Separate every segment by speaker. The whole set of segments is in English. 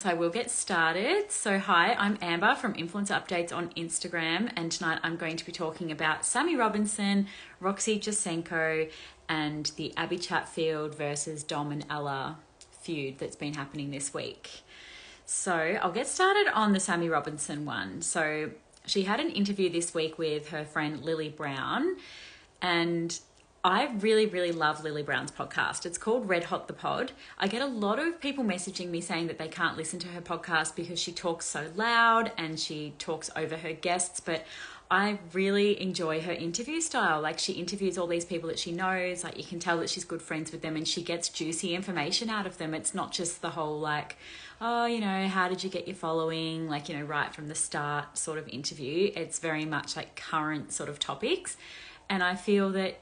Speaker 1: So we'll get started. So, hi, I'm Amber from Influencer Updates on Instagram, and tonight I'm going to be talking about Sammy Robinson, Roxy Jacenko, and the Abbie Chatfield versus Dom and Ella feud that's been happening this week. So, I'll get started on the Sammy Robinson one. So, she had an interview this week with her friend Lily Brown, and I really, really love Lily Brown's podcast. It's called Red Hot the Pod. I get a lot of people messaging me saying that they can't listen to her podcast because she talks so loud and she talks over her guests, but I really enjoy her interview style. Like she interviews all these people that she knows, like you can tell that she's good friends with them and she gets juicy information out of them. It's not just the whole like, oh, you know, how did you get your following? Like, you know, right from the start sort of interview. It's very much like current sort of topics. And I feel that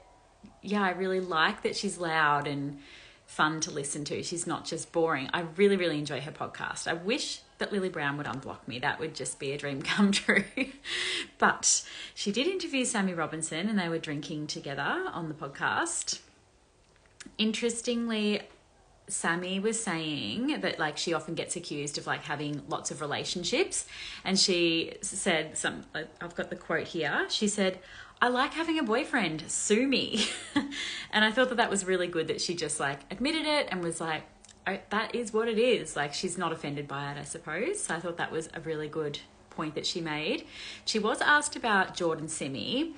Speaker 1: yeah, I really like that she's loud and fun to listen to. She's not just boring. I really, really enjoy her podcast. I wish that Lily Brown would unblock me. That would just be a dream come true. but she did interview Sammy Robinson and they were drinking together on the podcast. Interestingly, Sammy was saying that like she often gets accused of like having lots of relationships and she said some I've got the quote here. She said, I like having a boyfriend, sue me. and I thought that that was really good that she just like admitted it and was like, oh, that is what it is. Like she's not offended by it, I suppose. So I thought that was a really good point that she made. She was asked about Jordan Simi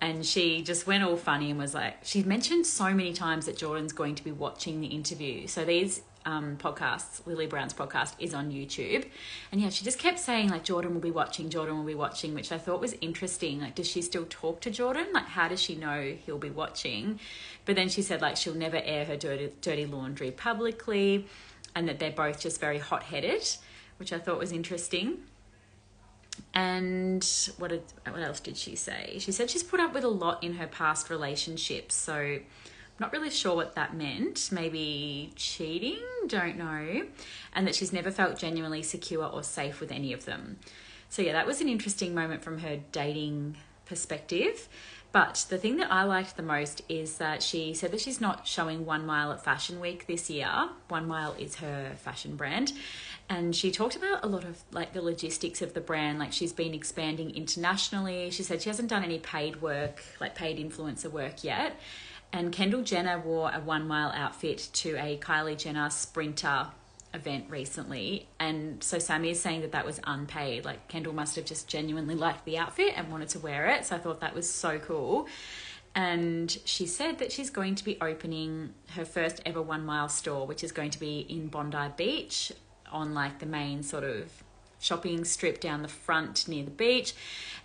Speaker 1: and she just went all funny and was like, she mentioned so many times that Jordan's going to be watching the interview. So these um, podcasts, Lily Brown's podcast, is on YouTube. And yeah, she just kept saying, like, Jordan will be watching, Jordan will be watching, which I thought was interesting. Like, does she still talk to Jordan? Like, how does she know he'll be watching? But then she said, like, she'll never air her dirty, dirty laundry publicly and that they're both just very hot headed, which I thought was interesting. And what, did, what else did she say? She said she's put up with a lot in her past relationships. So, not really sure what that meant. Maybe cheating, don't know. And that she's never felt genuinely secure or safe with any of them. So, yeah, that was an interesting moment from her dating perspective. But the thing that I liked the most is that she said that she's not showing One Mile at Fashion Week this year. One Mile is her fashion brand. And she talked about a lot of like the logistics of the brand. Like she's been expanding internationally. She said she hasn't done any paid work, like paid influencer work yet. And Kendall Jenner wore a one mile outfit to a Kylie Jenner sprinter event recently. And so Sammy is saying that that was unpaid. Like Kendall must have just genuinely liked the outfit and wanted to wear it. So I thought that was so cool. And she said that she's going to be opening her first ever one mile store, which is going to be in Bondi Beach on like the main sort of shopping strip down the front near the beach.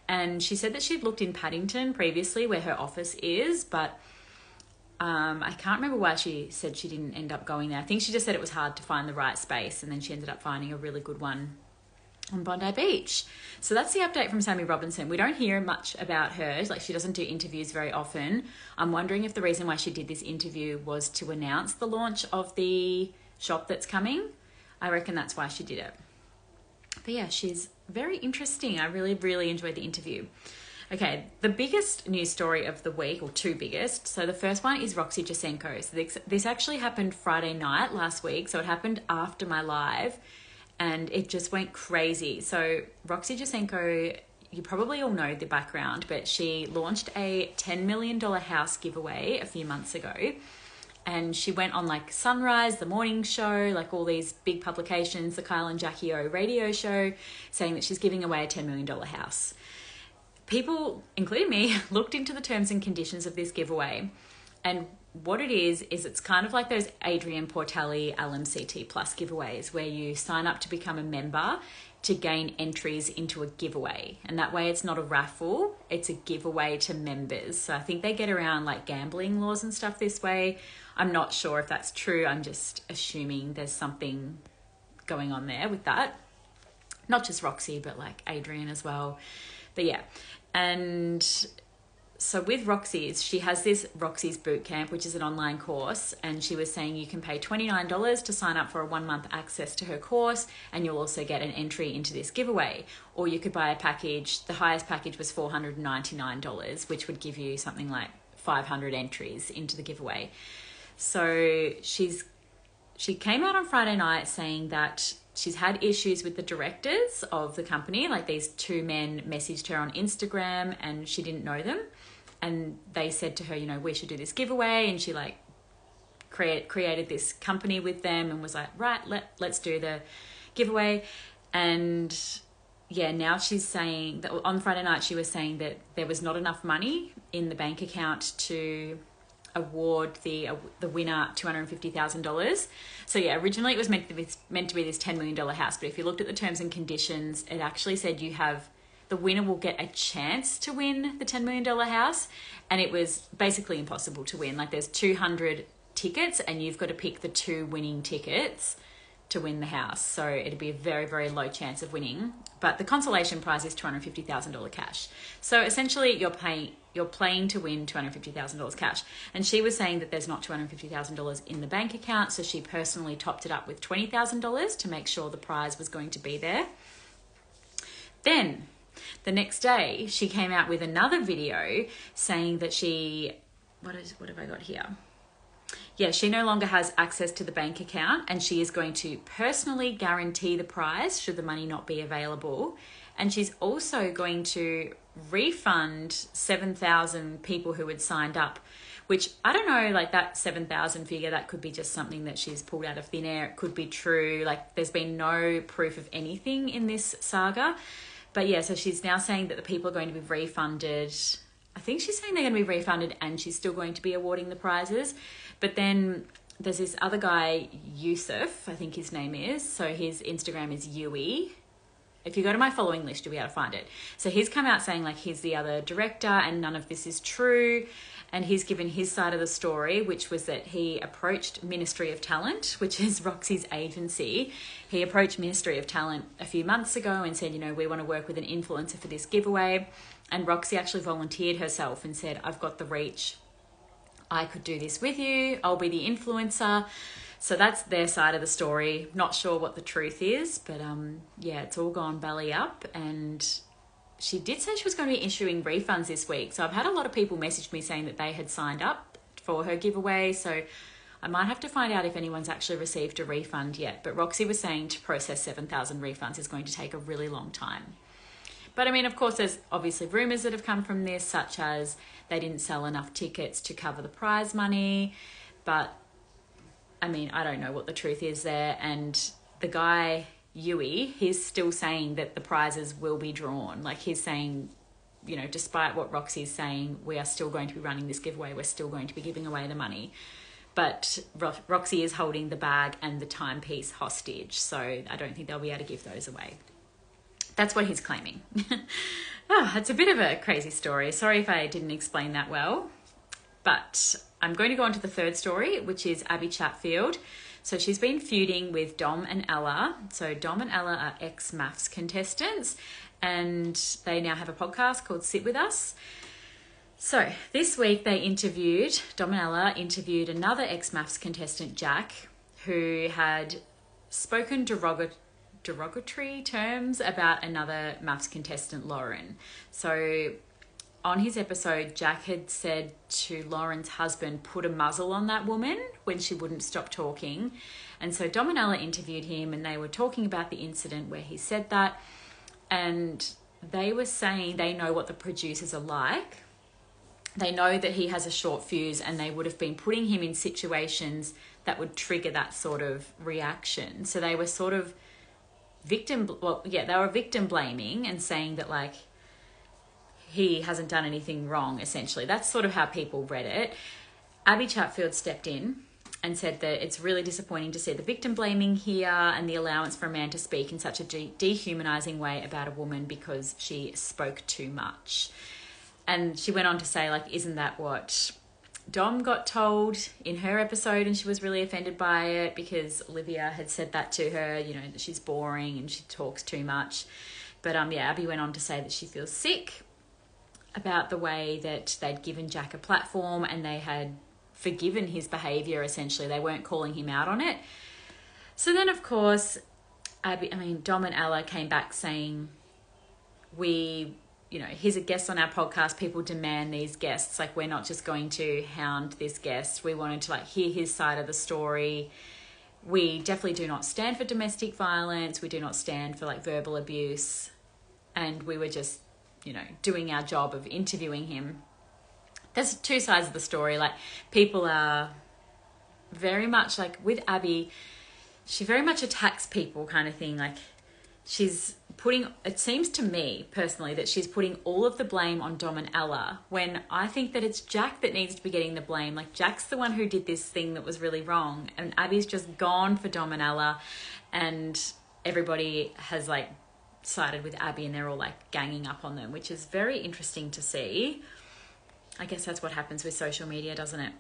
Speaker 1: And she said that she'd looked in Paddington previously where her office is, but um, I can't remember why she said she didn't end up going there. I think she just said it was hard to find the right space, and then she ended up finding a really good one on Bondi Beach. So that's the update from Sammy Robinson. We don't hear much about her. Like she doesn't do interviews very often. I'm wondering if the reason why she did this interview was to announce the launch of the shop that's coming. I reckon that's why she did it. But yeah, she's very interesting. I really, really enjoyed the interview. Okay, the biggest news story of the week, or two biggest. So the first one is Roxy Jacenko. So this, this actually happened Friday night last week. So it happened after my live, and it just went crazy. So Roxy Jacenko, you probably all know the background, but she launched a $10 million house giveaway a few months ago. And she went on like Sunrise, the morning show, like all these big publications, the Kyle and Jackie O radio show, saying that she's giving away a $10 million house people, including me, looked into the terms and conditions of this giveaway. And what it is, is it's kind of like those Adrian Portelli LMCT Plus giveaways where you sign up to become a member to gain entries into a giveaway. And that way it's not a raffle, it's a giveaway to members. So I think they get around like gambling laws and stuff this way. I'm not sure if that's true. I'm just assuming there's something going on there with that. Not just Roxy, but like Adrian as well. But yeah, and so with Roxy's, she has this Roxy's Boot Camp, which is an online course, and she was saying you can pay $29 to sign up for a one month access to her course, and you'll also get an entry into this giveaway. Or you could buy a package, the highest package was $499, which would give you something like 500 entries into the giveaway. So she's she came out on Friday night saying that she's had issues with the directors of the company. Like these two men messaged her on Instagram and she didn't know them. And they said to her, you know, we should do this giveaway. And she like create created this company with them and was like, right, let let's do the giveaway. And yeah, now she's saying that on Friday night she was saying that there was not enough money in the bank account to award the uh, the winner two hundred fifty thousand dollars. So yeah, originally it was meant to be meant to be this ten million dollar house, but if you looked at the terms and conditions, it actually said you have the winner will get a chance to win the ten million dollar house, and it was basically impossible to win. Like there's two hundred tickets, and you've got to pick the two winning tickets to win the house. So it'd be a very, very low chance of winning. But the consolation prize is two hundred fifty thousand dollar cash. So essentially, you're paying you're playing to win two hundred fifty thousand dollars cash. And she was saying that there's not two hundred fifty thousand dollars in the bank account, so she personally topped it up with twenty thousand dollars to make sure the prize was going to be there. Then the next day, she came out with another video saying that she what is what have I got here? yeah, she no longer has access to the bank account and she is going to personally guarantee the prize should the money not be available. And she's also going to refund 7,000 people who had signed up, which I don't know, like that 7,000 figure, that could be just something that she's pulled out of thin air. It could be true. Like there's been no proof of anything in this saga. But yeah, so she's now saying that the people are going to be refunded. I think she's saying they're going to be refunded and she's still going to be awarding the prizes. But then there's this other guy, Youssef, I think his name is. So his Instagram is Yui. If you go to my following list, you'll be able to find it. So he's come out saying like he's the other director and none of this is true. And he's given his side of the story, which was that he approached Ministry of Talent, which is Roxy's agency. He approached Ministry of Talent a few months ago and said, you know, we want to work with an influencer for this giveaway. And Roxy actually volunteered herself and said, I've got the reach I could do this with you, I'll be the influencer. So that's their side of the story. Not sure what the truth is, but um, yeah, it's all gone belly up. And she did say she was going to be issuing refunds this week. So I've had a lot of people message me saying that they had signed up for her giveaway. So I might have to find out if anyone's actually received a refund yet. But Roxy was saying to process 7,000 refunds is going to take a really long time. But I mean, of course, there's obviously rumours that have come from this, such as they didn't sell enough tickets to cover the prize money. But I mean, I don't know what the truth is there. And the guy, Yui, he's still saying that the prizes will be drawn. Like he's saying, you know, despite what Roxy's saying, we are still going to be running this giveaway. We're still going to be giving away the money. But Ro- Roxy is holding the bag and the timepiece hostage. So I don't think they'll be able to give those away. That's what he's claiming. oh, it's a bit of a crazy story. Sorry if I didn't explain that well. But I'm going to go on to the third story, which is Abbie Chatfield. So she's been feuding with Dom and Ella. So Dom and Ella are ex MAFS contestants, and they now have a podcast called Sit With Us. So this week they interviewed, Dom and Ella interviewed another ex MAFS contestant, Jack, who had spoken derogatory derogatory terms about another MAFS contestant, Lauren. So on his episode, Jack had said to Lauren's husband, put a muzzle on that woman when she wouldn't stop talking. And so Dominella interviewed him and they were talking about the incident where he said that. And they were saying they know what the producers are like. They know that he has a short fuse and they would have been putting him in situations that would trigger that sort of reaction. So they were sort of victim well yeah they were victim blaming and saying that like he hasn't done anything wrong essentially. That's sort of how people read it. Abbie chatfield stepped in and said that it's really disappointing to see the victim blaming here and the allowance for a man to speak in such a de- dehumanizing way about a woman because she spoke too much. And she went on to say like isn't that what Dom got told in her episode and she was really offended by it? Because Olivia had said that to her, you know, that she's boring and she talks too much. But um yeah, Abbie went on to say that she feels sick about the way that they'd given Jack a platform and they had forgiven his behavior essentially. They weren't calling him out on it. So then of course Abbie I mean Dom and Ella came back saying we you know, he's a guest on our podcast. People demand these guests. Like, we're not just going to hound this guest. We wanted to like hear his side of the story. we definitely do not stand for domestic violence. We do not stand for like verbal abuse. And we were just, you know, doing our job of interviewing him. There's two sides of the story. Like, people are very much like with Abbie, she very much attacks people, kind of thing. Like, she's putting it seems to me personally that she's putting all of the blame on Dom and Ella when I think that it's Jack that needs to be getting the blame. Like Jack's the one who did this thing that was really wrong and Abbie's just gone for Dom and Ella and everybody has like sided with Abbie and they're all like ganging up on them, which is very interesting to see. I guess that's what happens with social media, doesn't it?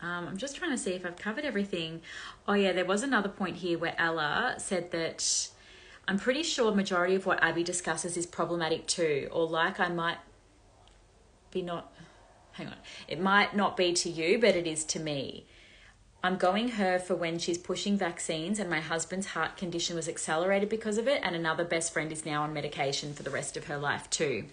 Speaker 1: Um, I'm just trying to see if I've covered everything. Oh yeah, there was another point here where Ella said that I'm pretty sure majority of what Abbie discusses is problematic too, or like I might be not, hang on, it might not be to you, but it is to me. I'm going her for when she's pushing vaccines, and my husband's heart condition was accelerated because of it, and another best friend is now on medication for the rest of her life too.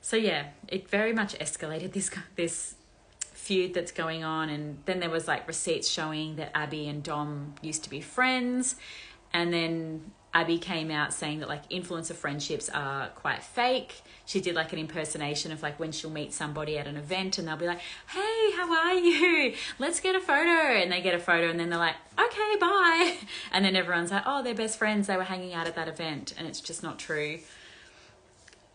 Speaker 1: So yeah, it very much escalated this this feud that's going on, and then there was like receipts showing that Abbie and Dom used to be friends, and then Abbie came out saying that like influencer friendships are quite fake. She did like an impersonation of like when she'll meet somebody at an event and they'll be like, "Hey, how are you? Let's get a photo." And they get a photo and then they're like, "Okay, bye." And then everyone's like, "Oh, they're best friends. They were hanging out at that event." And it's just not true.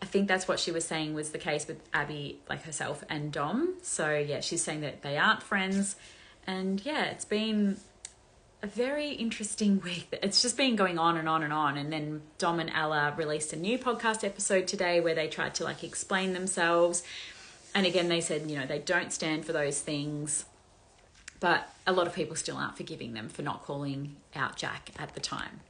Speaker 1: I think that's what she was saying was the case with Abbie, like herself and Dom. So yeah, she's saying that they aren't friends. And yeah, it's been a very interesting week. It's just been going on and on and on. And then Dom and Ella released a new podcast episode today where they tried to like explain themselves. And again, they said, you know, they don't stand for those things. But a lot of people still aren't forgiving them for not calling out Jack at the time.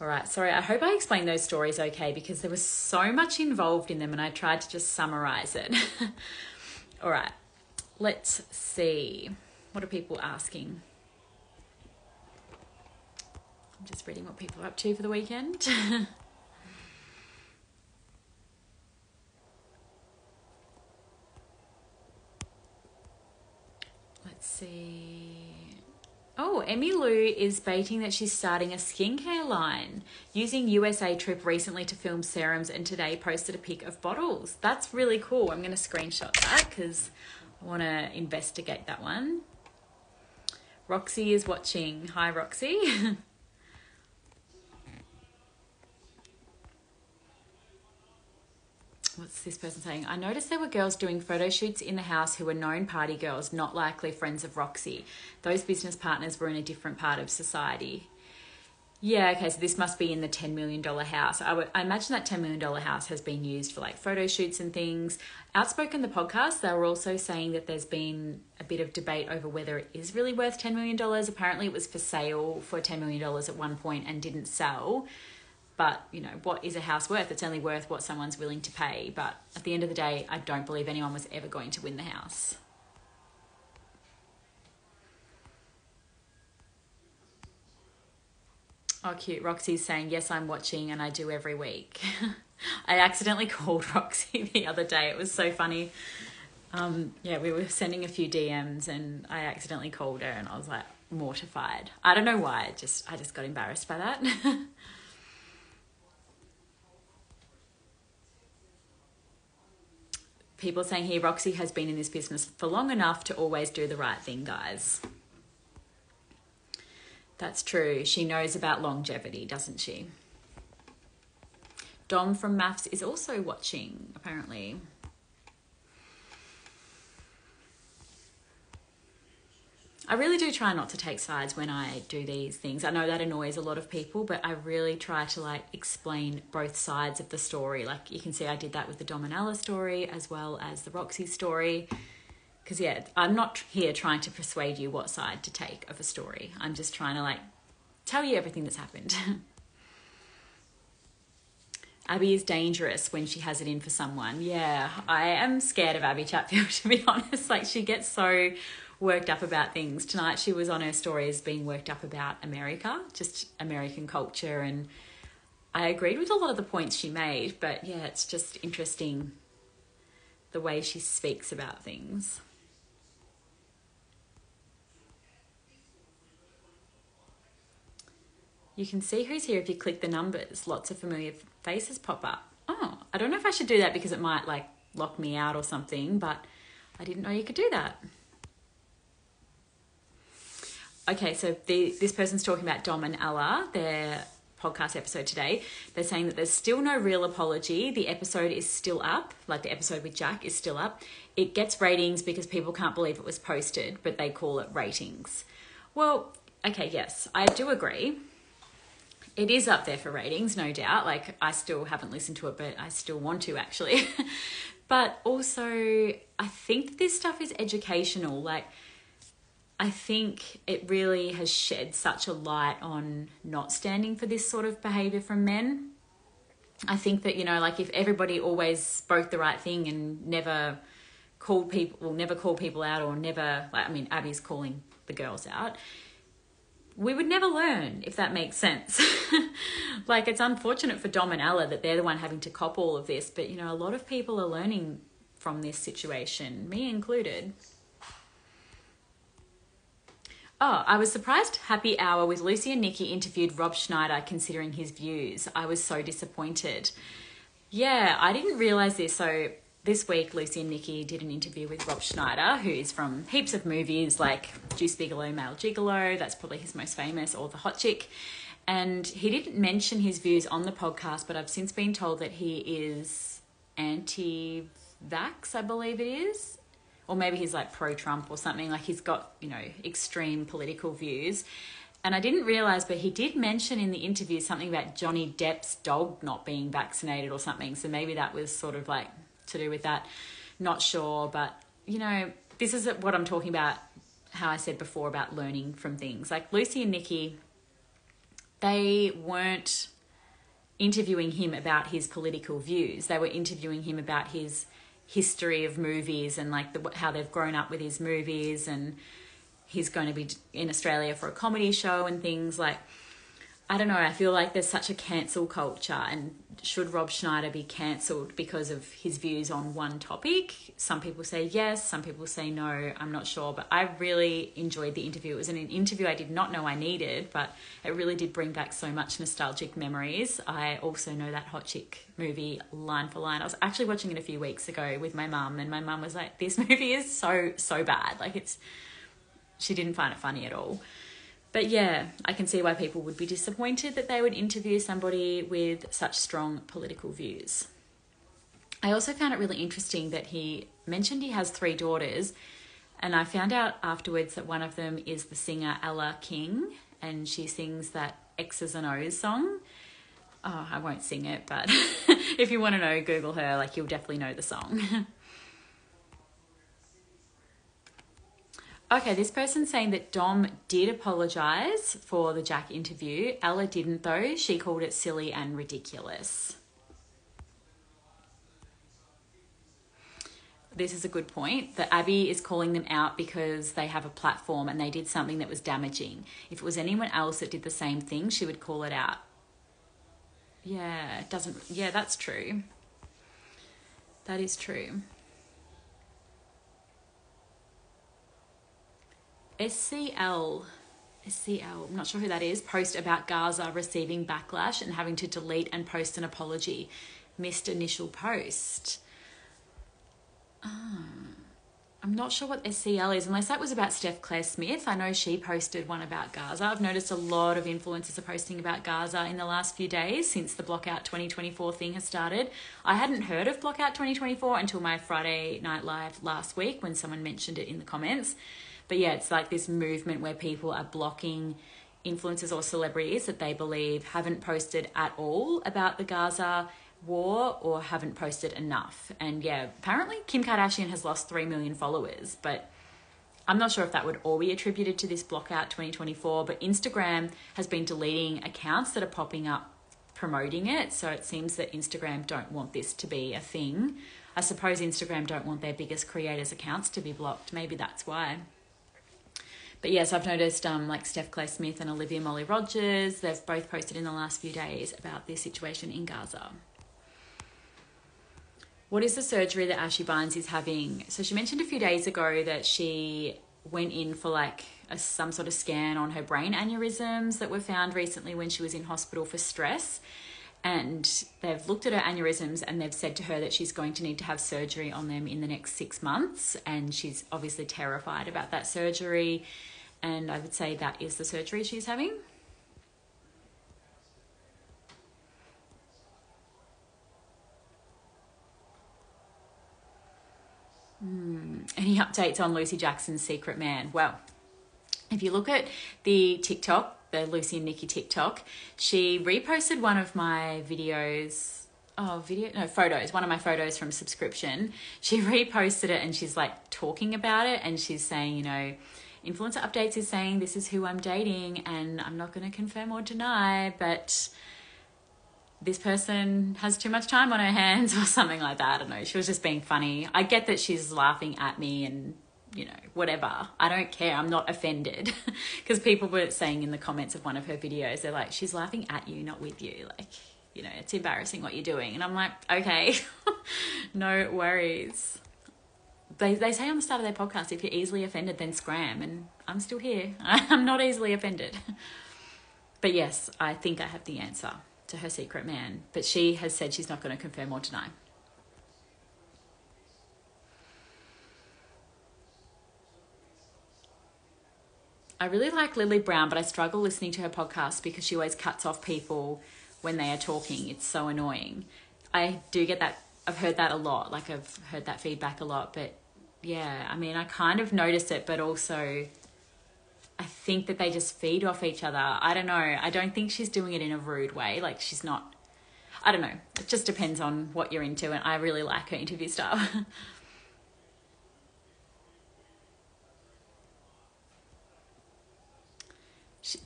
Speaker 1: All right, sorry, I hope I explained those stories okay because there was so much involved in them and I tried to just summarize it. All right, let's see. What are people asking? I'm just reading what people are up to for the weekend. Let's see. Oh, Emmylou is baiting that she's starting a skincare line using USA trip recently to film serums and today posted a pic of bottles. That's really cool. I'm going to screenshot that because I want to investigate that one. Roxy is watching. Hi, Roxy. what's this person saying? I noticed there were girls doing photo shoots in the house who were known party girls, not likely friends of Roxy. Those business partners were in a different part of society. Yeah, okay, so this must be in the $10 million house. I, would, I imagine that $10 million house has been used for like photo shoots and things. Outspoken, the podcast, they were also saying that there's been a bit of debate over whether it is really worth $10 million. Apparently, it was for sale for $10 million at one point and didn't sell. But, you know, what is a house worth? It's only worth what someone's willing to pay. But at the end of the day, I don't believe anyone was ever going to win the house. Oh, cute. Roxy's saying, Yes, I'm watching and I do every week. I accidentally called Roxy the other day. It was so funny. Um, yeah, we were sending a few DMs and I accidentally called her and I was like mortified. I don't know why. I just I just got embarrassed by that. people saying here Roxy has been in this business for long enough to always do the right thing, guys. That's true. She knows about longevity, doesn't she? Dom from MAFS is also watching, apparently. I really do try not to take sides when I do these things. I know that annoys a lot of people, but I really try to like explain both sides of the story. Like you can see I did that with the Dominella story as well as the Roxy story. Because yeah, I'm not here trying to persuade you what side to take of a story. I'm just trying to like tell you everything that's happened. Abbie is dangerous when she has it in for someone. Yeah, I am scared of Abbie Chatfield to be honest. Like she gets so worked up about things. Tonight she was on her stories being worked up about America, just American culture and I agreed with a lot of the points she made, but yeah, it's just interesting the way she speaks about things. You can see who's here if you click the numbers. Lots of familiar faces pop up. Oh, I don't know if I should do that because it might like lock me out or something, but I didn't know you could do that. Okay, so the, this person's talking about Dom and Ella, their podcast episode today. They're saying that there's still no real apology. The episode is still up, like the episode with Jack is still up. It gets ratings because people can't believe it was posted, but they call it ratings. Well, okay, yes, I do agree it is up there for ratings, no doubt. Like I still haven't listened to it, but I still want to actually. but also, I think this stuff is educational. Like I think it really has shed such a light on not standing for this sort of behavior from men. I think that, you know, like if everybody always spoke the right thing and never called people, well, never call people out or never, like, I mean, Abbie's calling the girls out we would never learn if that makes sense. like it's unfortunate for Dom and Ella that they're the one having to cop all of this, but you know, a lot of people are learning from this situation, me included. Oh, I was surprised Happy Hour with Lucy and Nikki interviewed Rob Schneider considering his views. I was so disappointed. Yeah, I didn't realize this. So this week, Lucy and Nikki did an interview with Rob Schneider, who is from heaps of movies like Deuce Bigalow, Male Gigolo, that's probably his most famous, or The Hot Chick. And he didn't mention his views on the podcast, but I've since been told that he is anti vax, I believe it is. Or maybe he's like pro Trump or something. Like he's got, you know, extreme political views. And I didn't realize, but he did mention in the interview something about Johnny Depp's dog not being vaccinated or something. So maybe that was sort of like to do with that. Not sure, but you know, this is what I'm talking about. How I said before about learning from things like Lucy and Nikki, they weren't interviewing him about his political views. They were interviewing him about his history of movies and like the, how they've grown up with his movies and he's going to be in Australia for a comedy show and things like I don't know, I feel like there's such a cancel culture and should Rob Schneider be cancelled because of his views on one topic? Some people say yes, some people say no, I'm not sure, but I really enjoyed the interview. It was an interview I did not know I needed, but it really did bring back so much nostalgic memories. I also know that Hot Chick movie line for line. I was actually watching it a few weeks ago with my mum and my mum was like, this movie is so, so bad. Like it's, she didn't find it funny at all. But yeah, I can see why people would be disappointed that they would interview somebody with such strong political views. I also found it really interesting that he mentioned he has three daughters, and I found out afterwards that one of them is the singer Elle King, and she sings that X's and O's song. Oh, I won't sing it, but if you want to know, Google her, like you'll definitely know the song. Okay, this person's saying that Dom did apologize for the Jack interview. Ella didn't, though. She called it silly and ridiculous. This is a good point. That Abbie is calling them out because they have a platform and they did something that was damaging. If it was anyone else that did the same thing, she would call it out. Yeah, it doesn't. Yeah, that's true. That is true. SCL, SCL, I'm not sure who that is, post about Gaza receiving backlash and having to delete and post an apology. Missed initial post. Oh, I'm not sure what SCL is, unless that was about Steph Claire Smith. I know she posted one about Gaza. I've noticed a lot of influencers are posting about Gaza in the last few days since the Blockout 2024 thing has started. I hadn't heard of Blockout 2024 until my Friday Night Live last week when someone mentioned it in the comments. But yeah, it's like this movement where people are blocking influencers or celebrities that they believe haven't posted at all about the Gaza war or haven't posted enough. And yeah, apparently Kim Kardashian has lost 3 million followers, but I'm not sure if that would all be attributed to this blockout 2024, but Instagram has been deleting accounts that are popping up promoting it. So it seems that Instagram don't want this to be a thing. I suppose Instagram don't want their biggest creators' accounts to be blocked. Maybe that's why. But yes, I've noticed um, like Steph Claire Smith and Olivia Molly Rogers, they've both posted in the last few days about their situation in Gaza. What is the surgery that Ashy Bines is having? So she mentioned a few days ago that she went in for like a, some sort of scan on her brain aneurysms that were found recently when she was in hospital for stress. And they've looked at her aneurysms and they've said to her that she's going to need to have surgery on them in the next six months. And she's obviously terrified about that surgery. And I would say that is the surgery she's having. Hmm. Any updates on Lucy Jackson's Secret Man? Well, if you look at the TikTok, the Lucy and Nikki TikTok, she reposted one of my videos. Oh, video, no, photos, one of my photos from subscription. She reposted it and she's like talking about it and she's saying, you know, influencer updates is saying this is who I'm dating and I'm not going to confirm or deny, but this person has too much time on her hands or something like that. I don't know. She was just being funny. I get that she's laughing at me and, you know, whatever. I don't care. I'm not offended. Because people were saying in the comments of one of her videos, they're like, she's laughing at you, not with you. Like, you know, it's embarrassing what you're doing. And I'm like, okay, no worries. They, they say on the start of their podcast, if you're easily offended, then scram. And I'm still here. I'm not easily offended. But yes, I think I have the answer to her secret man, but she has said she's not going to confirm or deny. I really like Lily Brown, but I struggle listening to her podcast because she always cuts off people when they are talking. It's so annoying. I do get that. I've heard that a lot. Like I've heard that feedback a lot. But yeah, I mean, I kind of notice it, but also I think that they just feed off each other. I don't know. I don't think she's doing it in a rude way. Like she's not. I don't know. It just depends on what you're into, and I really like her interview style.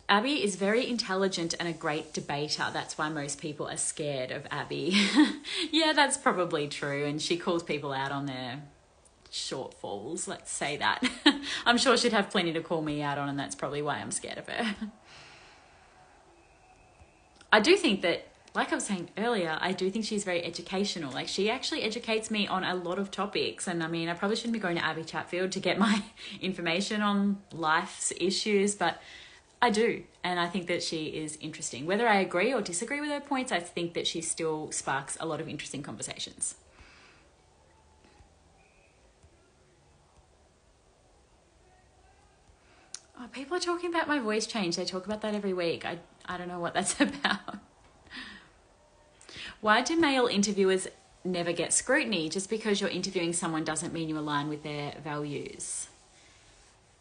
Speaker 1: Abbie is very intelligent and a great debater. That's why most people are scared of Abbie. yeah, that's probably true. And she calls people out on their shortfalls, let's say that. I'm sure she'd have plenty to call me out on, and that's probably why I'm scared of her. I do think that, like I was saying earlier, I do think she's very educational. Like, she actually educates me on a lot of topics. And I mean, I probably shouldn't be going to Abbie Chatfield to get my information on life's issues, but I do. And I think that she is interesting. Whether I agree or disagree with her points, I think that she still sparks a lot of interesting conversations. Oh, people are talking about my voice change. They talk about that every week. I, I don't know what that's about. Why do male interviewers never get scrutiny? Just because you're interviewing someone doesn't mean you align with their values.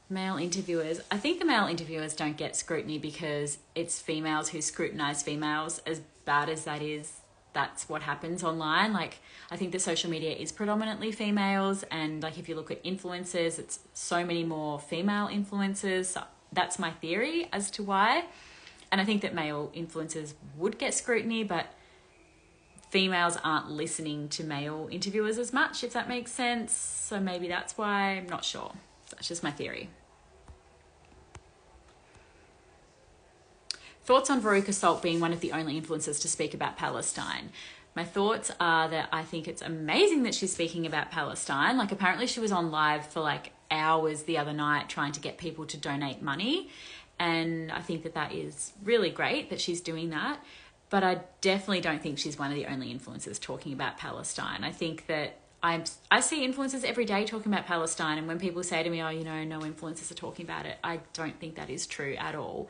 Speaker 1: Male interviewers, I think the male interviewers don't get scrutiny because it's females who scrutinize females. As bad as that is, that's what happens online. Like, I think that social media is predominantly females, and like if you look at influencers, it's so many more female influencers. So that's my theory as to why. And I think that male influencers would get scrutiny, but females aren't listening to male interviewers as much, if that makes sense. So maybe that's why. I'm not sure. That's just my theory. Thoughts on Veruca Salt being one of the only influencers to speak about Palestine? My thoughts are that I think it's amazing that she's speaking about Palestine. Like, apparently, she was on live for like hours the other night trying to get people to donate money. And I think that that is really great that she's doing that. But I definitely don't think she's one of the only influencers talking about Palestine. I think that I I see influencers every day talking about Palestine, and when people say to me, "Oh, you know, no influencers are talking about it," I don't think that is true at all.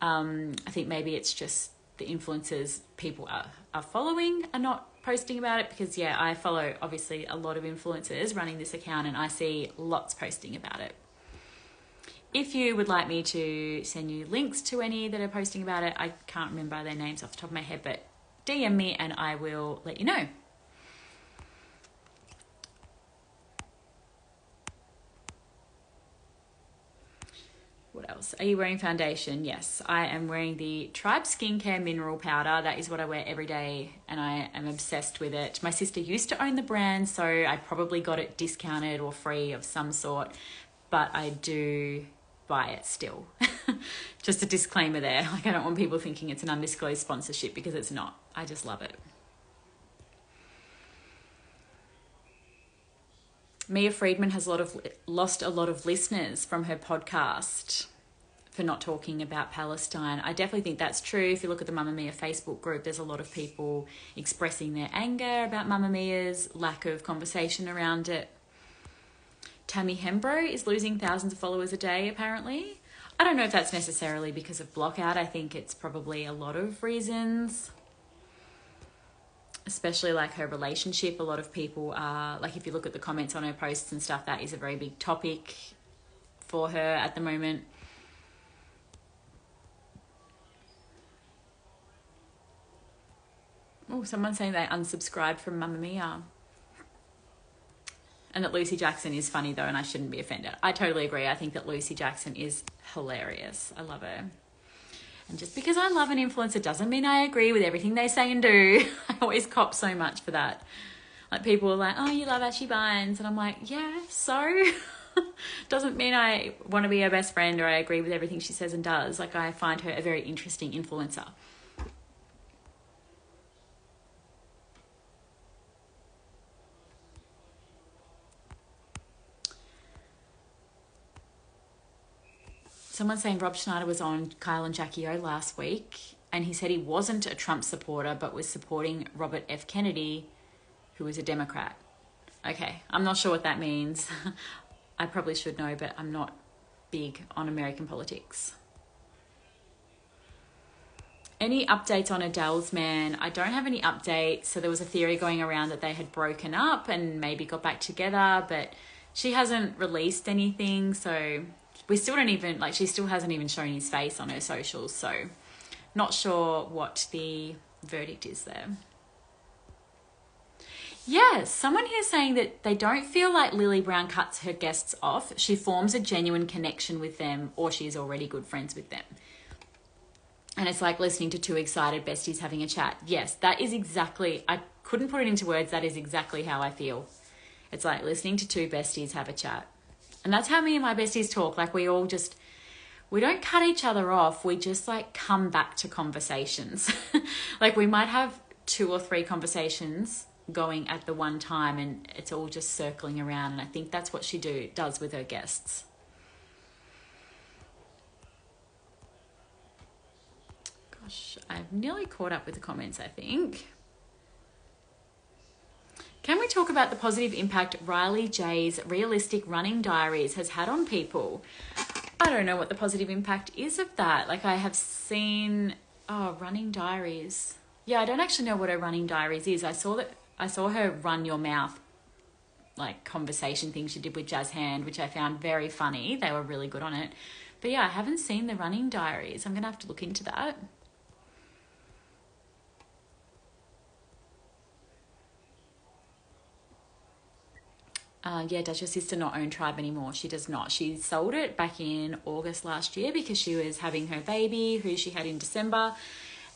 Speaker 1: Um, I think maybe it's just the influencers people are, are following are not posting about it because, yeah, I follow obviously a lot of influencers running this account and I see lots posting about it. If you would like me to send you links to any that are posting about it, I can't remember their names off the top of my head, but DM me and I will let you know. Are you wearing foundation? Yes, I am wearing the Tribe Skincare Mineral Powder. That is what I wear every day, and I am obsessed with it. My sister used to own the brand, so I probably got it discounted or free of some sort, but I do buy it still. just a disclaimer there. Like, I don't want people thinking it's an undisclosed sponsorship because it's not. I just love it. Mia Freedman has a lot of lost a lot of listeners from her podcast for not talking about Palestine. I definitely think that's true. If you look at the Mamamia Facebook group, there's a lot of people expressing their anger about Mamamia's lack of conversation around it. Tammy Hembrow is losing thousands of followers a day, apparently. I don't know if that's necessarily because of blockout. I think it's probably a lot of reasons. Especially like her relationship. A lot of people are, like, if you look at the comments on her posts and stuff, that is a very big topic for her at the moment. Oh, someone's saying they unsubscribed from Mamamia. and that Lucy Jackson is funny though, and I shouldn't be offended. I totally agree. I think that Lucy Jackson is hilarious. I love her. And just because I love an influencer doesn't mean I agree with everything they say and do. I always cop so much for that. Like people are like, "Oh, you love Ashy Bines," and I'm like, "Yeah, so." doesn't mean I want to be her best friend or I agree with everything she says and does. Like I find her a very interesting influencer. Someone's saying Rob Schneider was on Kyle and Jackie O last week, and he said he wasn't a Trump supporter but was supporting Robert F. Kennedy, who was a Democrat. Okay, I'm not sure what that means. I probably should know, but I'm not big on American politics. Any updates on Adele's man? I don't have any updates. So there was a theory going around that they had broken up and maybe got back together, but she hasn't released anything. So we still don't even like she still hasn't even shown his face on her socials so not sure what the verdict is there Yes, someone here saying that they don't feel like Lily Brown cuts her guests off. She forms a genuine connection with them, or she is already good friends with them. And it's like listening to two excited besties having a chat. Yes, that is exactly, I couldn't put it into words. That is exactly how I feel. It's like listening to two besties have a chat. And that's how me and my besties talk. Like we all just we don't cut each other off. We just like come back to conversations. like we might have two or three conversations going at the one time and it's all just circling around and I think that's what she do does with her guests. Gosh, I've nearly caught up with the comments, I think. Can we talk about the positive impact Riley J's realistic running diaries has had on people? I don't know what the positive impact is of that. Like, I have seen, oh, running diaries. Yeah, I don't actually know what her running diaries is. I saw that, I saw her run your mouth like conversation thing she did with Jazz Hand, which I found very funny. They were really good on it. But yeah, I haven't seen the running diaries. I'm going to have to look into that. Uh, yeah, does your sister not own Tribe anymore? She does not. She sold it back in August last year because she was having her baby, who she had in December.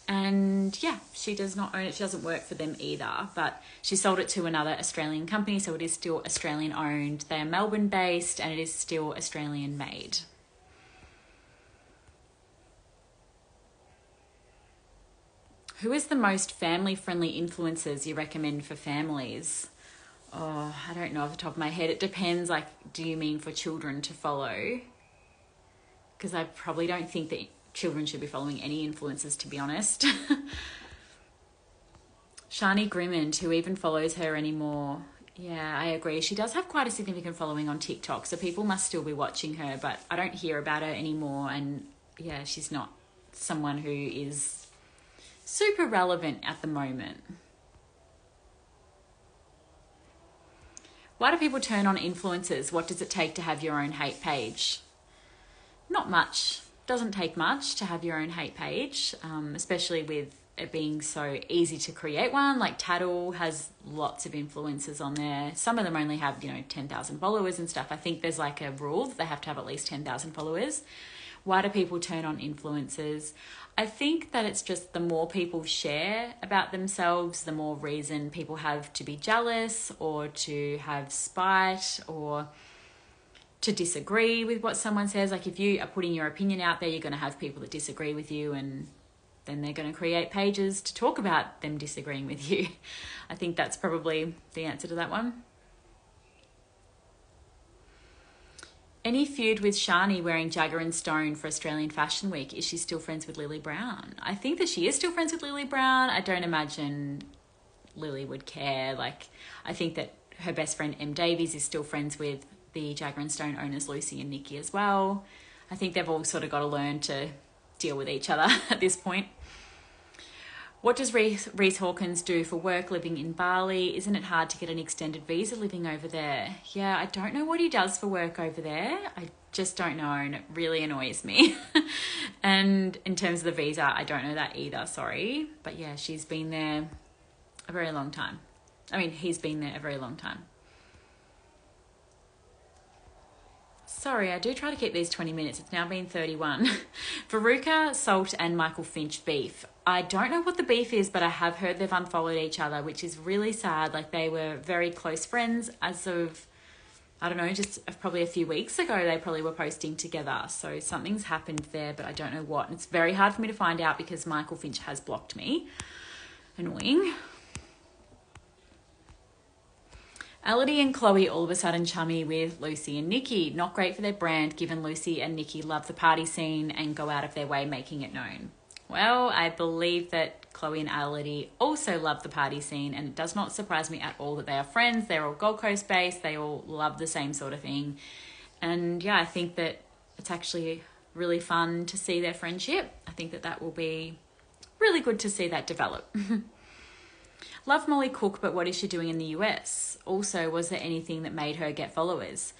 Speaker 1: And yeah, she does not own it. She doesn't work for them either, but she sold it to another Australian company, so it is still Australian owned. They are Melbourne based and it is still Australian made. Who is the most family friendly influencers you recommend for families? Oh, I don't know off the top of my head. It depends. Like, do you mean for children to follow? Because I probably don't think that children should be following any influencers, to be honest. Shani Grimmond, who even follows her anymore. Yeah, I agree. She does have quite a significant following on TikTok, so people must still be watching her, but I don't hear about her anymore. And yeah, she's not someone who is super relevant at the moment. Why do people turn on influencers? What does it take to have your own hate page? Not much. Doesn't take much to have your own hate page, um, especially with it being so easy to create one. Like Tattle has lots of influencers on there. Some of them only have, you know, 10,000 followers and stuff. I think there's like a rule that they have to have at least 10,000 followers. Why do people turn on influencers? I think that it's just the more people share about themselves, the more reason people have to be jealous or to have spite or to disagree with what someone says. Like if you are putting your opinion out there, you're going to have people that disagree with you and then they're going to create pages to talk about them disagreeing with you. I think that's probably the answer to that one. Any feud with Shani wearing Jagger and Stone for Australian Fashion Week? Is she still friends with Lily Brown? I think that she is still friends with Lily Brown. I don't imagine Lily would care. Like, I think that her best friend M Davies is still friends with the Jagger and Stone owners, Lucy and Nikki, as well. I think they've all sort of got to learn to deal with each other at this point. What does Reese, Hawkins do for work living in Bali? Isn't it hard to get an extended visa living over there? Yeah, I don't know what he does for work over there. I just don't know, and it really annoys me. and in terms of the visa, I don't know that either, sorry. But yeah, she's been there a very long time. I mean, he's been there a very long time. Sorry, I do try to keep these 20 minutes. It's now been 31. Veruca, Salt, and Michael Finch beef. I don't know what the beef is, but I have heard they've unfollowed each other, which is really sad. Like they were very close friends as of, I don't know, just probably a few weeks ago, they probably were posting together. So something's happened there, but I don't know what. And it's very hard for me to find out because Michael Finch has blocked me. Annoying. Elodie and Chloe all of a sudden chummy with Lucy and Nikki. Not great for their brand, given Lucy and Nikki love the party scene and go out of their way making it known. Well, I believe that Chloe and Elodie also love the party scene, and it does not surprise me at all that they are friends. They're all Gold Coast based, they all love the same sort of thing. And yeah, I think that it's actually really fun to see their friendship. I think that that will be really good to see that develop. Love Molly Cook, but what is she doing in the US? Also, was there anything that made her get followers?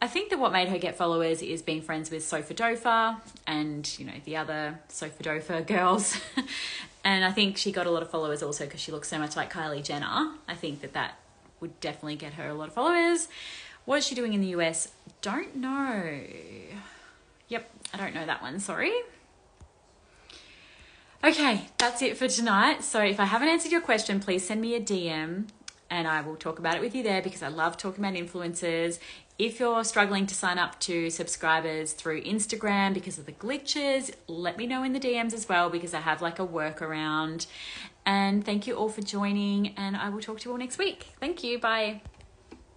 Speaker 1: I think that what made her get followers is being friends with Sofa Dofa and, you know, the other Sofa Dofa girls. and I think she got a lot of followers also because she looks so much like Kylie Jenner. I think that that would definitely get her a lot of followers. What is she doing in the US? Don't know. Yep, I don't know that one, sorry. Okay, that's it for tonight. So if I haven't answered your question, please send me a DM and I will talk about it with you there because I love talking about influencers. If you're struggling to sign up to subscribers through Instagram because of the glitches, let me know in the DMs as well because I have like a workaround. And thank you all for joining, and I will talk to you all next week. Thank you. Bye.